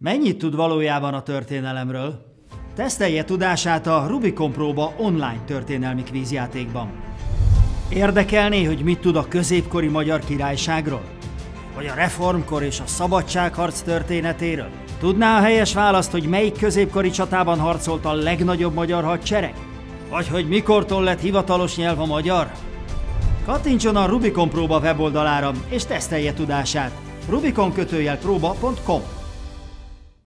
Mennyit tud valójában a történelemről? Tesztelje tudását a Rubikon próba online történelmi kvízjátékban. Érdekelné, hogy mit tud a középkori magyar királyságról? Vagy a reformkor és a szabadságharc történetéről? Tudná a helyes választ, hogy melyik középkori csatában harcolt a legnagyobb magyar hadsereg? Vagy hogy mikortól lett hivatalos nyelv a magyar? Kattintson a Rubikon próba weboldalára és tesztelje tudását. rubiconkötőjelpróba.com